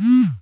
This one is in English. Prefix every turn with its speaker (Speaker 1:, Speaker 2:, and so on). Speaker 1: Mm.